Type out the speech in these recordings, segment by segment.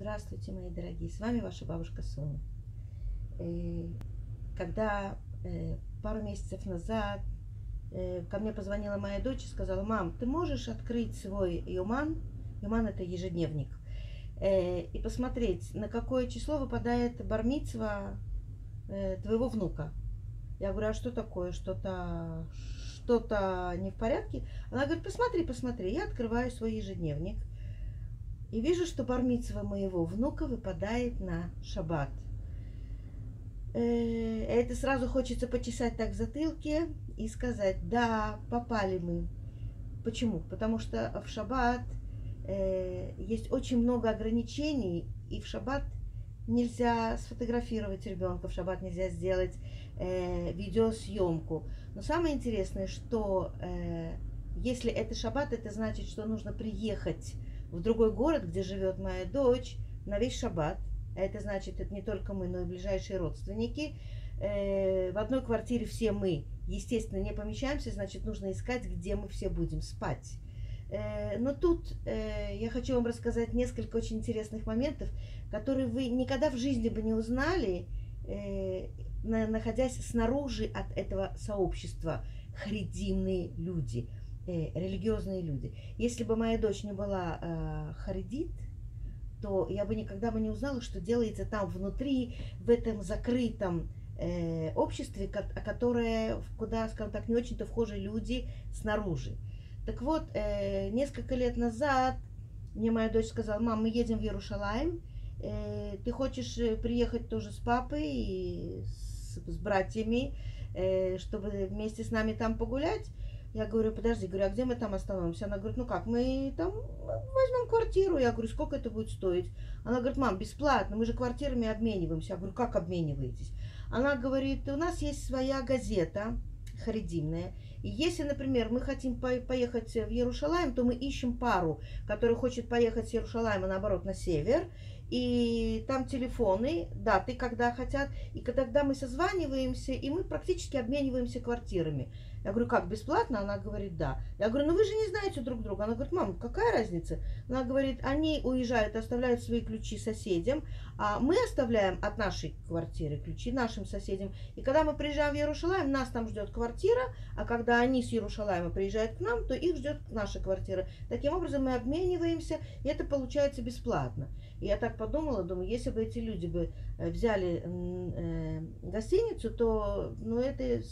Здравствуйте, мои дорогие, с вами ваша бабушка Соня. Э, когда э, пару месяцев назад э, ко мне позвонила моя дочь и сказала, мам, ты можешь открыть свой Юман, Юман это ежедневник, и посмотреть, на какое число выпадает бармицва твоего внука. Я говорю, а что такое? Что-то что-то не в порядке? Она говорит, посмотри, посмотри. Я открываю свой ежедневник и вижу, что бармицва моего внука выпадает на шаббат. Э, это сразу хочется почесать так в затылке и сказать, да, попали мы. Почему? Потому что в шаббат э, есть очень много ограничений, и в шаббат нельзя сфотографировать ребенка, в шаббат нельзя сделать э, видеосъемку. Но самое интересное, что э, если это шаббат, это значит, что нужно приехать в другой город, где живет моя дочь, на весь шаббат. А это значит, это не только мы, но и ближайшие родственники. Э, в одной квартире все мы, естественно, не помещаемся, значит, нужно искать, где мы все будем спать. Э, но тут э, я хочу вам рассказать несколько очень интересных моментов, которые вы никогда в жизни бы не узнали, находясь снаружи от этого сообщества. Харидимные люди – э, религиозные люди. Если бы моя дочь не была э, харидит, то я бы никогда бы не узнала, что делается там внутри, в этом закрытом э, обществе, которое, куда, скажем так, не очень-то вхожи люди снаружи. Так вот, э, несколько лет назад мне моя дочь сказала, мам, мы едем в Иерушалайм, э, ты хочешь э, приехать тоже с папой и с, с братьями, э, чтобы вместе с нами там погулять? Я говорю, подожди, говорю, а где мы там остановимся? Она говорит, ну как, мы там возьмем квартиру. Я говорю, сколько это будет стоить? Она говорит, мам, бесплатно, мы же квартирами обмениваемся. Я говорю, как обмениваетесь? Она говорит, у нас есть своя газета харидимная. И если, например, мы хотим поехать в Иерушалаем, то мы ищем пару, которая хочет поехать с Иерушалаема, наоборот, на север. И там телефоны, даты, когда хотят. И тогда мы созваниваемся, и мы практически обмениваемся квартирами. Я говорю, как, бесплатно? Она говорит, да. Я говорю, ну вы же не знаете друг друга. Она говорит, мам, какая разница? Она говорит, они уезжают, оставляют свои ключи соседям, а мы оставляем от нашей квартиры ключи нашим соседям. И когда мы приезжаем в Иерушалаем, нас там ждет квартира, а когда они с Иерушалаема приезжают к нам, то их ждет наша квартира. Таким образом мы обмениваемся, и это получается бесплатно. И я так подумала, думаю, если бы эти люди бы э, взяли э, гостиницу, то ну, это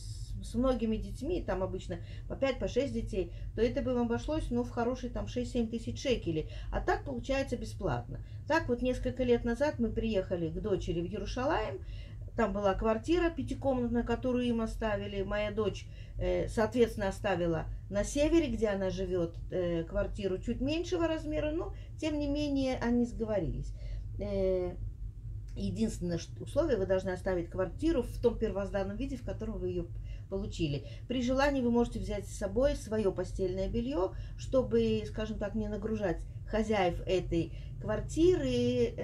с многими детьми, там обычно по 5, по 6 детей, то это бы вам обошлось, ну, в хорошие там 6-7 тысяч шекелей. А так получается бесплатно. Так вот несколько лет назад мы приехали к дочери в Иерушалаем, там была квартира пятикомнатная, которую им оставили. Моя дочь, э, соответственно, оставила на севере, где она живет, э, квартиру чуть меньшего размера, но, тем не менее, они сговорились. Э, единственное условие, вы должны оставить квартиру в том первозданном виде, в котором вы ее получили. При желании вы можете взять с собой свое постельное белье, чтобы, скажем так, не нагружать хозяев этой квартиры,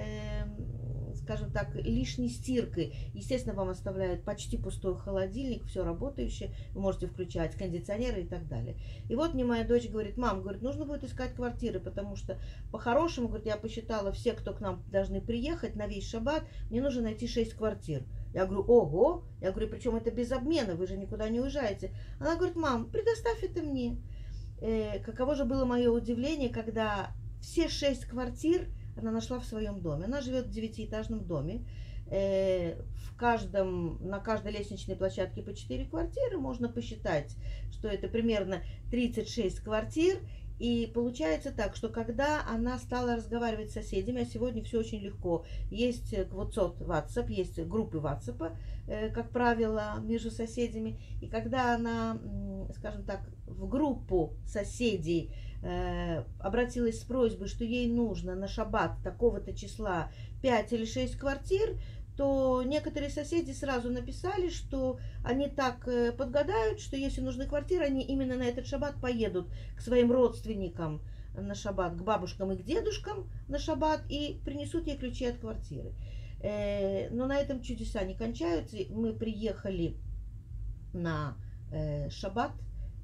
скажем так, лишней стиркой. Естественно, вам оставляют почти пустой холодильник, все работающее, вы можете включать кондиционеры и так далее. И вот мне моя дочь говорит, мам, говорит, нужно будет искать квартиры, потому что по-хорошему, говорит, я посчитала, все, кто к нам должны приехать на весь шаббат, мне нужно найти 6 квартир. Я говорю, ого, я говорю, причем это без обмена, вы же никуда не уезжаете. Она говорит, мам, предоставь это мне. Э, каково же было мое удивление, когда все шесть квартир она нашла в своем доме. Она живет в девятиэтажном доме. Э, в каждом, на каждой лестничной площадке по 4 квартиры можно посчитать, что это примерно 36 квартир, и получается так, что когда она стала разговаривать с соседями, а сегодня все очень легко, есть WhatsApp, WhatsApp есть группы WhatsApp, э, как правило, между соседями, и когда она, скажем так, в группу соседей э, обратилась с просьбой, что ей нужно на шаббат такого-то числа 5 или 6 квартир, то некоторые соседи сразу написали, что они так э, подгадают, что если нужны квартиры, они именно на этот шаббат поедут к своим родственникам на шаббат, к бабушкам и к дедушкам на шаббат и принесут ей ключи от квартиры. Э, но на этом чудеса не кончаются. Мы приехали на э, шаббат,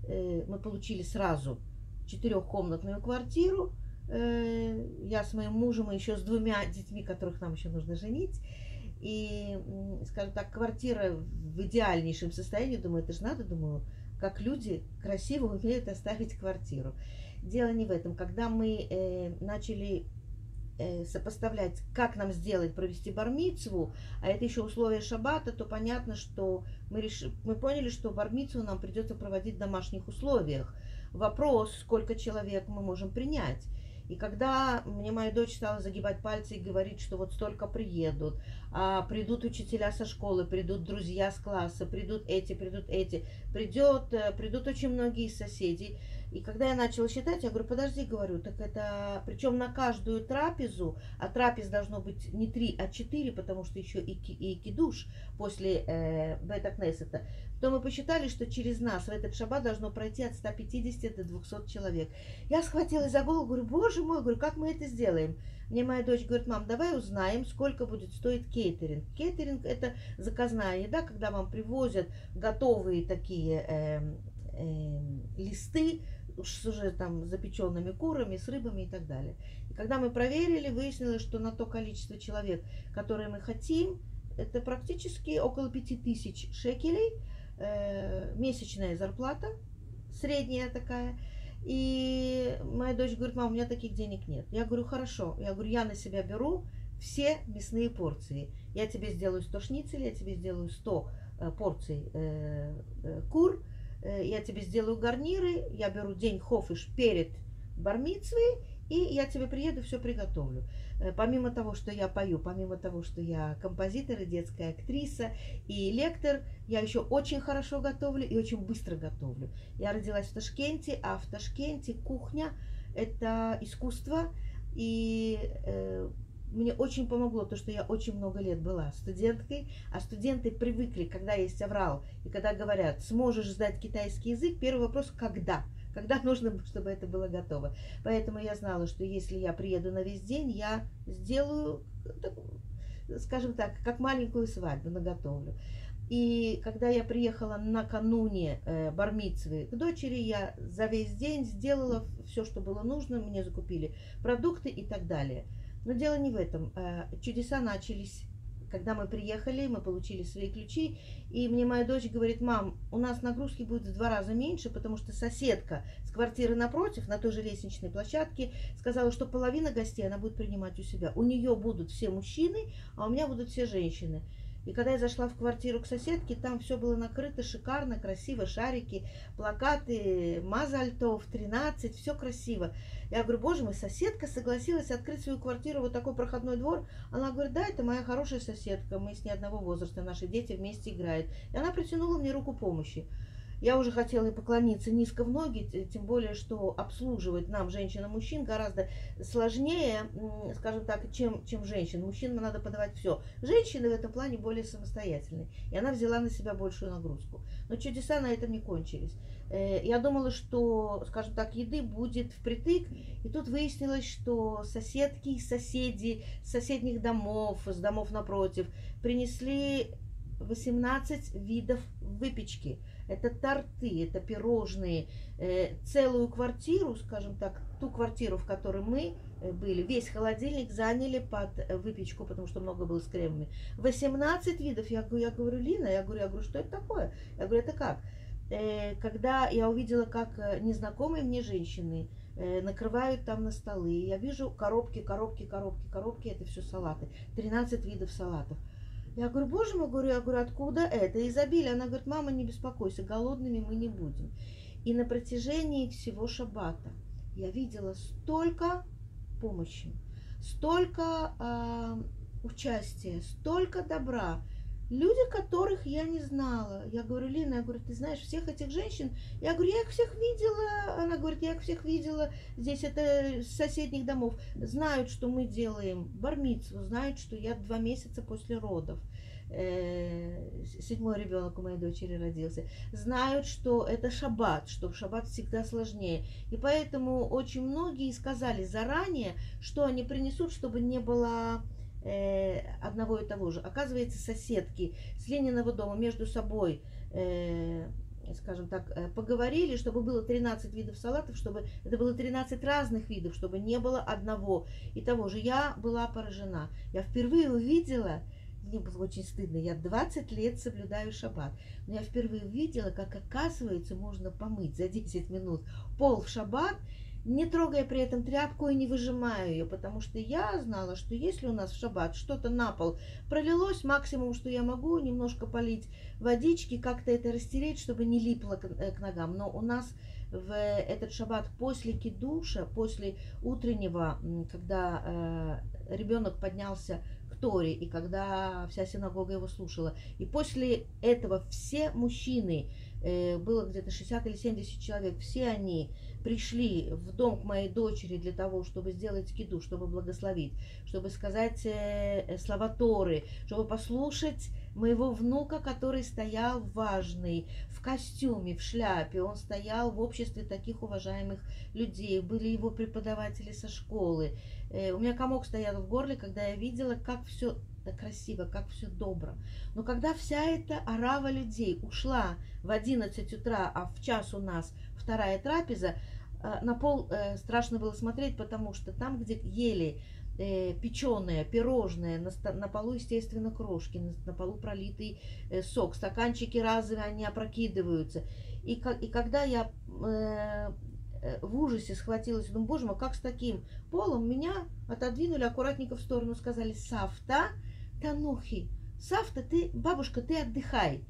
мы получили сразу четырехкомнатную квартиру, Э, я с моим мужем и еще с двумя детьми, которых нам еще нужно женить. И, скажем так, квартира в идеальнейшем состоянии. Думаю, это же надо, думаю, как люди красиво умеют оставить квартиру. Дело не в этом. Когда мы э, начали э, сопоставлять, как нам сделать, провести бармицву, а это еще условия шаббата, то понятно, что мы, реш... мы поняли, что бармицву нам придется проводить в домашних условиях. Вопрос, сколько человек мы можем принять. И когда мне моя дочь стала загибать пальцы и говорить, что вот столько приедут, а придут учителя со школы, придут друзья с класса, придут эти, придут эти, придет, э, придут очень многие соседи. И когда я начала считать, я говорю, подожди, говорю, так это, причем на каждую трапезу, а трапез должно быть не три, а четыре, потому что еще и, и кидуш после э, бета-кнессета, то мы посчитали, что через нас в этот шаббат должно пройти от 150 до 200 человек. Я схватилась за голову, говорю, боже мой, говорю, как мы это сделаем? Мне моя дочь говорит, мам, давай узнаем, сколько будет стоить кейтеринг. Кейтеринг это заказная еда, когда вам привозят готовые такие э, э, листы с уже там запеченными курами, с рыбами и так далее. И когда мы проверили, выяснилось, что на то количество человек, которые мы хотим, это практически около 5000 шекелей, э, месячная зарплата, средняя такая. И моя дочь говорит, мам, у меня таких денег нет. Я говорю, хорошо. Я говорю, я на себя беру все мясные порции. Я тебе сделаю 100 шницелей, я тебе сделаю 100 э, порций э, э, кур, я тебе сделаю гарниры, я беру день хофиш перед бармицвой, и я тебе приеду, все приготовлю. Э, помимо того, что я пою, помимо того, что я композитор и детская актриса и лектор, я еще очень хорошо готовлю и очень быстро готовлю. Я родилась в Ташкенте, а в Ташкенте кухня – это искусство, и э, мне очень помогло то, что я очень много лет была студенткой, а студенты привыкли, когда есть аврал, и когда говорят, сможешь сдать китайский язык, первый вопрос – когда? Когда нужно, чтобы это было готово. Поэтому я знала, что если я приеду на весь день, я сделаю, скажем так, как маленькую свадьбу, наготовлю. И когда я приехала накануне э, Бармицвы к дочери, я за весь день сделала все, что было нужно, мне закупили продукты и так далее – но дело не в этом. Э, чудеса начались. Когда мы приехали, мы получили свои ключи, и мне моя дочь говорит, мам, у нас нагрузки будет в два раза меньше, потому что соседка с квартиры напротив, на той же лестничной площадке, сказала, что половина гостей она будет принимать у себя. У нее будут все мужчины, а у меня будут все женщины. И когда я зашла в квартиру к соседке, там все было накрыто шикарно, красиво, шарики, плакаты, Мазальтов, 13, все красиво. Я говорю, боже мой, соседка согласилась открыть свою квартиру, вот такой проходной двор. Она говорит, да, это моя хорошая соседка, мы с ней одного возраста, наши дети вместе играют. И она протянула мне руку помощи. Я уже хотела и поклониться низко в ноги, тем более, что обслуживать нам, женщин и мужчин, гораздо сложнее, скажем так, чем, чем женщин. Мужчинам надо подавать все. Женщины в этом плане более самостоятельные. И она взяла на себя большую нагрузку. Но чудеса на этом не кончились. Э, я думала, что, скажем так, еды будет впритык. И тут выяснилось, что соседки и соседи с соседних домов, с домов напротив, принесли 18 видов выпечки – это торты, это пирожные, э, целую квартиру, скажем так, ту квартиру, в которой мы э, были, весь холодильник заняли под э, выпечку, потому что много было с кремами. 18 видов. Я я говорю, Лина, я говорю, я говорю, что это такое? Я говорю, это как? Когда я увидела, как незнакомые мне женщины накрывают там на столы, я вижу коробки, коробки, коробки, коробки, это все салаты. 13 видов салатов. Я говорю, боже мой, говорю, я говорю, откуда это изобилие? Она говорит, мама, не беспокойся, голодными мы не будем. И на протяжении всего шаббата я видела столько помощи, столько э, участия, столько добра, Люди, которых я не знала. Я говорю, Лина, я говорю, ты знаешь всех этих женщин? Я говорю, я их всех видела. Она говорит, я их всех видела. Здесь это с соседних домов. Знают, что мы делаем бармицу, знают, что я два месяца после родов э, седьмой ребенок у моей дочери родился, знают, что это шаббат, что в шаббат всегда сленнее. И поэтому очень многие сказали заранее, что они принесут, чтобы не было одного и того же. Оказывается, соседки с Лениного дома между собой э, скажем так, э, поговорили, чтобы было 13 видов салатов, чтобы это было 13 разных видов, чтобы не было одного и того же. Я была поражена. Я впервые увидела, мне было очень стыдно, я 20 лет соблюдаю шаббат, но я впервые увидела, как оказывается можно помыть за 10 минут пол в шаббат, не трогая при этом тряпку и не выжимая ее, потому что я знала, что если у нас в шаббат что-то на пол пролилось, максимум, что я могу, немножко полить водички, как-то это растереть, чтобы не липло к, э, ногам. Но у нас в этот шаббат после кидуша, после утреннего, когда э, ребенок поднялся к Торе, и когда вся синагога его слушала, и после этого все мужчины, э, было где-то 60 или 70 человек, все они пришли в дом к моей дочери для того, чтобы сделать киду, чтобы благословить, чтобы сказать э, э, слова Торы, чтобы послушать моего внука, который стоял важный, в костюме, в шляпе. Он стоял в обществе таких уважаемых людей. Были его преподаватели со школы. Э, у меня комок стоял в горле, когда я видела, как все красиво, как все добро. Но когда вся эта орава людей ушла в 11 утра, а в час у нас вторая трапеза, э, на пол э, страшно было смотреть, потому что там, где ели э, печеное, пирожное, на, на полу, естественно, крошки, на, полу пролитый сок, стаканчики разные, они опрокидываются. И, и когда я в ужасе схватилась, думаю, боже мой, как с таким полом меня отодвинули аккуратненько в сторону, сказали, Сафта, Танухи, Сафта, ты, бабушка, ты отдыхай.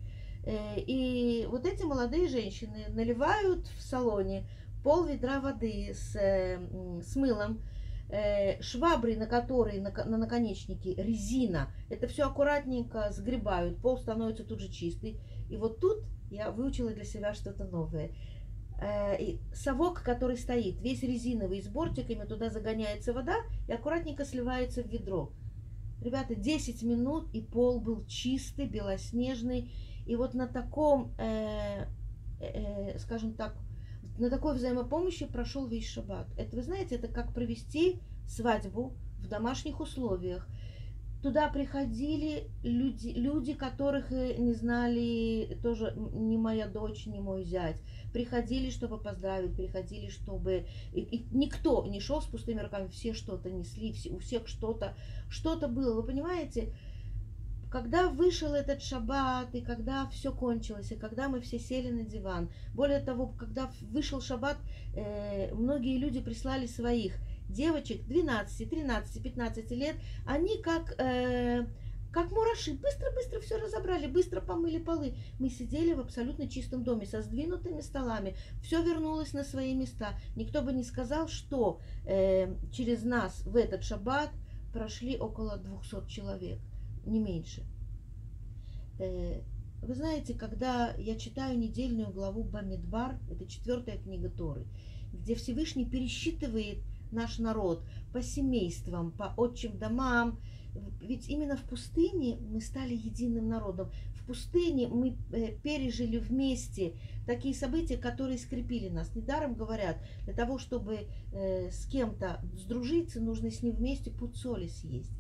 Э, и вот эти молодые женщины наливают в салоне пол ведра воды с, э, с мылом, э, швабры, на которые на, на наконечнике резина. Это все аккуратненько сгребают, пол становится тут же чистый. И вот тут я выучила для себя что-то новое. И совок, который стоит, весь резиновый, с бортиками, туда загоняется вода и аккуратненько сливается в ведро. Ребята, 10 минут, и пол был чистый, белоснежный. И вот на таком, э, э, скажем так, на такой взаимопомощи прошел весь шаббат. Это, вы знаете, это как провести свадьбу в домашних условиях. Туда приходили люди, люди, которых э, не знали, тоже не моя дочь, не мой зять. Приходили, чтобы поздравить, приходили, чтобы... И, и никто не шел с пустыми руками, все что-то несли, все, у всех что-то что-то было. Вы понимаете, когда вышел этот шаббат, и когда все кончилось, и когда мы все сели на диван, более того, когда вышел шаббат, э, многие люди прислали своих девочек 12, 13, 15 лет, они как... Э, как мураши, быстро-быстро все разобрали, быстро помыли полы. Мы сидели в абсолютно чистом доме со сдвинутыми столами. Все вернулось на свои места. Никто бы не сказал, что э, через нас в этот шаббат прошли около 200 человек не меньше. Э, вы знаете, когда я читаю недельную главу Бамидбар, это четвертая книга Торы, где Всевышний пересчитывает наш народ по семействам, по отчим домам, ведь именно в пустыне мы стали единым народом. В пустыне мы э, пережили вместе такие события, которые скрепили нас. Недаром говорят, для того, чтобы э, с кем-то сдружиться, нужно с ним вместе путь соли съесть.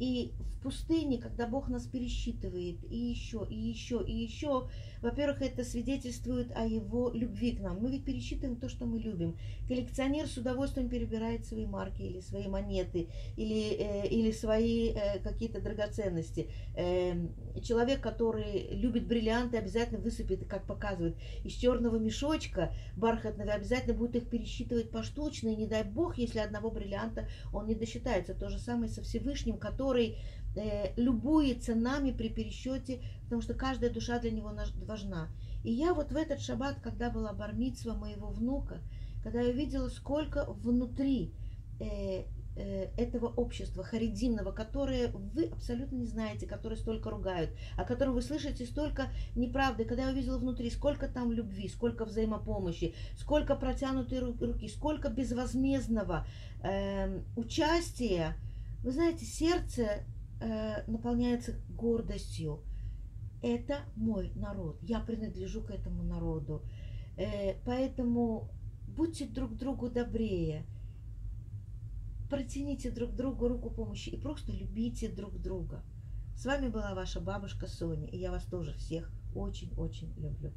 И в пустыне, когда Бог нас пересчитывает и еще, и еще, и еще, во-первых, это свидетельствует о Его любви к нам. Мы ведь пересчитываем то, что мы любим. Коллекционер с удовольствием перебирает свои марки или свои монеты, или, э, или свои э, какие-то драгоценности. Э, человек, который любит бриллианты, обязательно высыпет, как показывают, из черного мешочка бархатного, обязательно будет их пересчитывать поштучно, и не дай Бог, если одного бриллианта он не досчитается. То же самое со Всевышним, который который э, любуется нами при пересчете, потому что каждая душа для него важна. И я вот в этот шаббат, когда была бармитсва моего внука, когда я видела, сколько внутри э, э, этого общества харидимного, которое вы абсолютно не знаете, которые столько ругают, о котором вы слышите столько неправды, когда я увидела внутри, сколько там любви, сколько взаимопомощи, сколько протянутой руки, сколько безвозмездного э, участия, вы знаете, сердце э, наполняется гордостью. Это мой народ. Я принадлежу к этому народу. Э, поэтому будьте друг другу добрее. Протяните друг другу руку помощи и просто любите друг друга. С вами была ваша бабушка Соня, и я вас тоже всех очень-очень люблю.